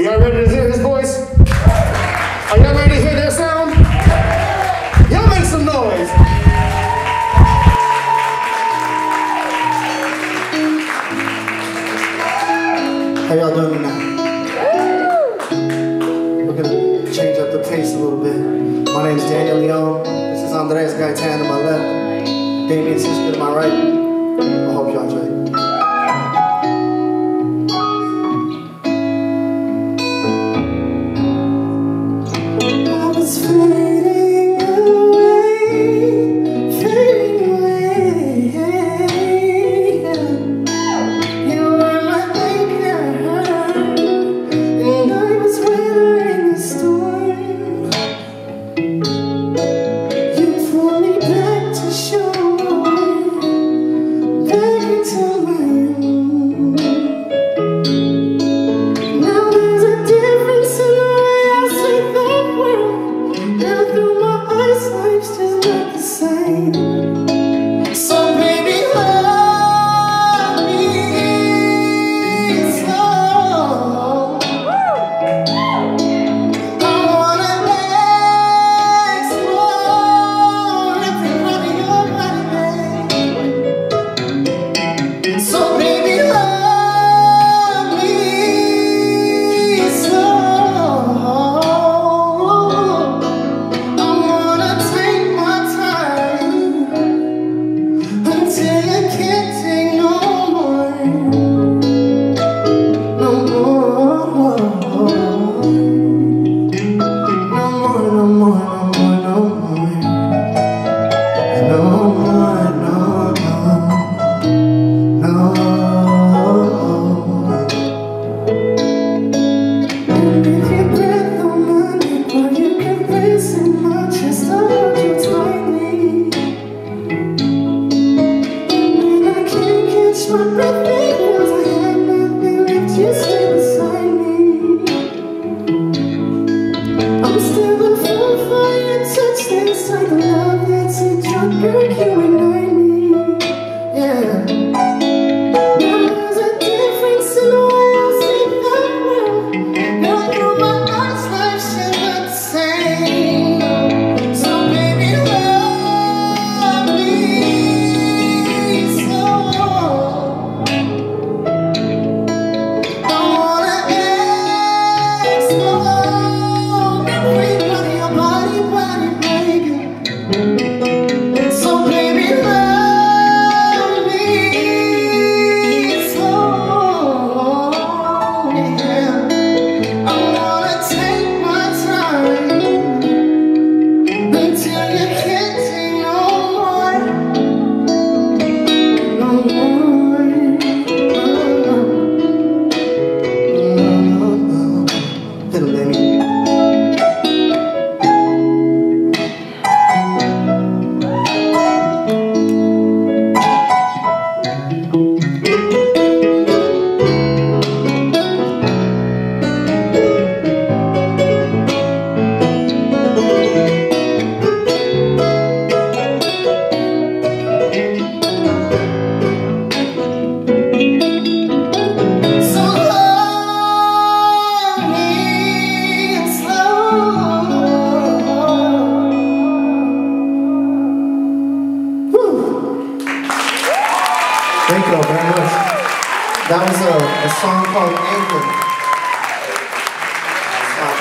Are y'all ready to hear his voice? Are y'all ready to hear that sound? Y'all make some noise. How y'all doing tonight? We're gonna change up the pace a little bit. My name is Daniel Leon. This is Andres Gaytan on my left. Damian Sisca to my right.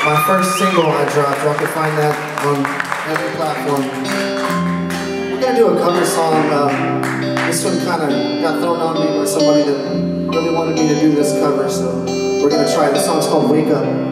my first single I dropped. Y'all can find that on every platform. We're gonna do a cover song. Um, this one kind of got thrown on me by somebody that really wanted me to do this cover, so we're gonna try. This song's called Wake Up.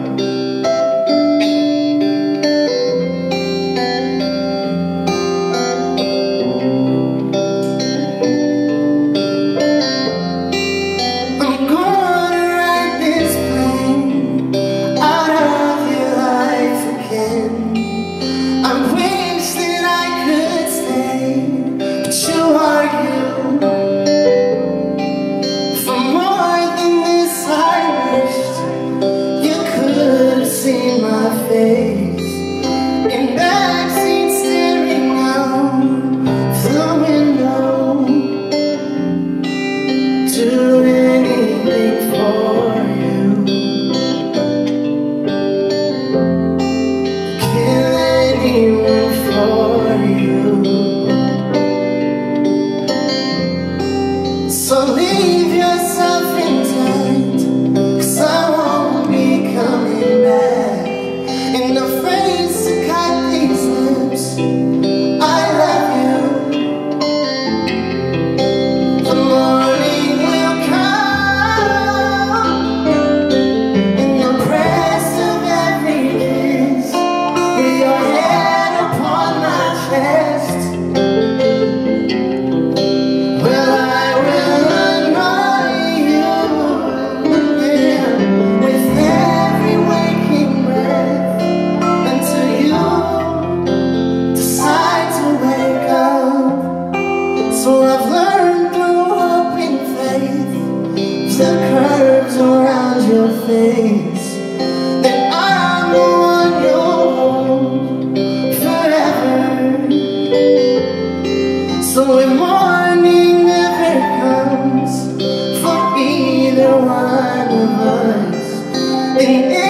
my device.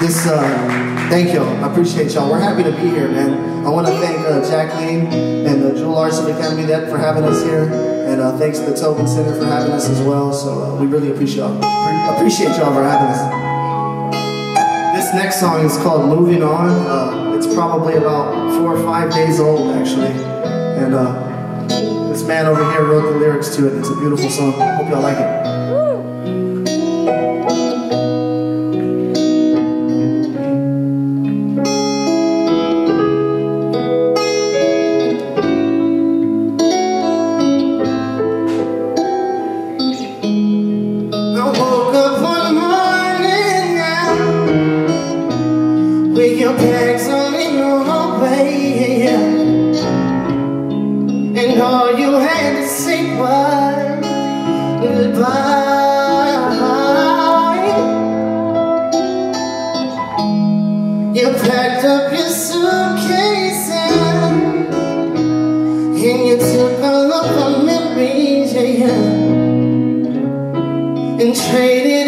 This, uh, thank y'all. Thank you all. I appreciate y'all. We're happy to be here, man. I want to thank uh, Jacqueline and the Jewel Arts Academy that for having us here, and uh, thanks to the Tobin Center for having us as well. So uh, we really appreciate y'all. Appreciate y'all for having us. This next song is called "Moving On." Uh, it's probably about four or five days old, actually, and uh, this man over here wrote the lyrics to it. It's a beautiful song. Hope y'all like it. training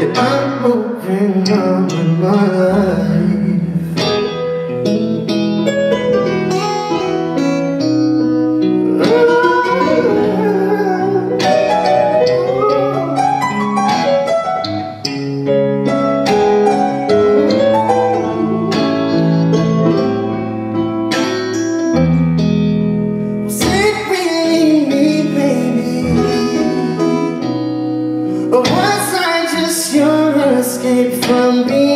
Yeah, I'm moving on with my life escape from being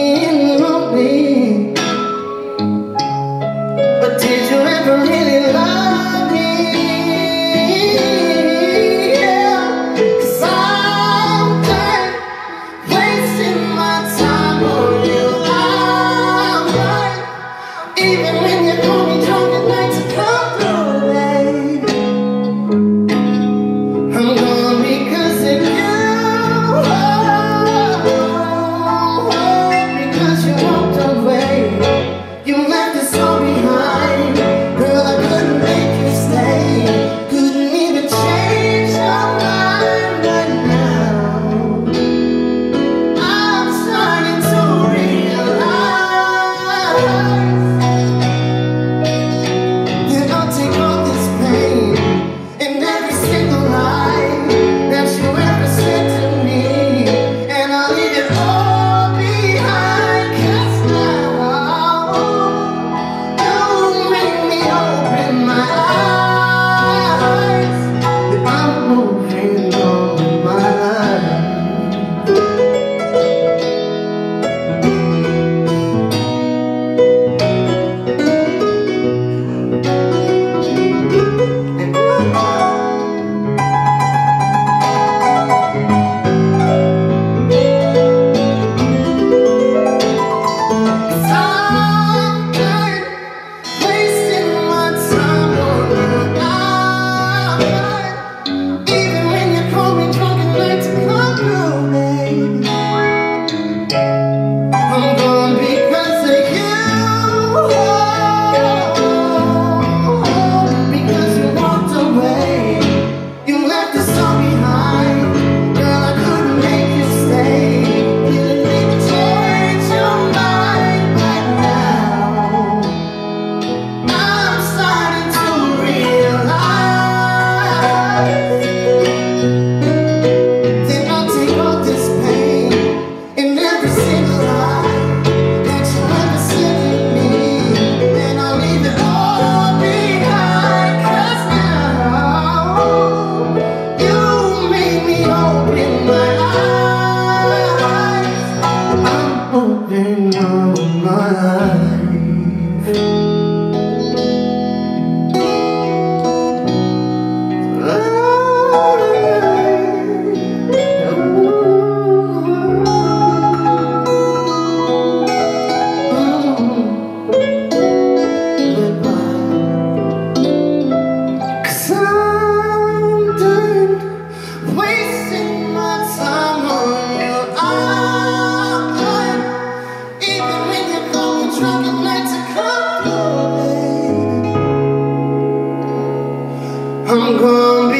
I'm gone because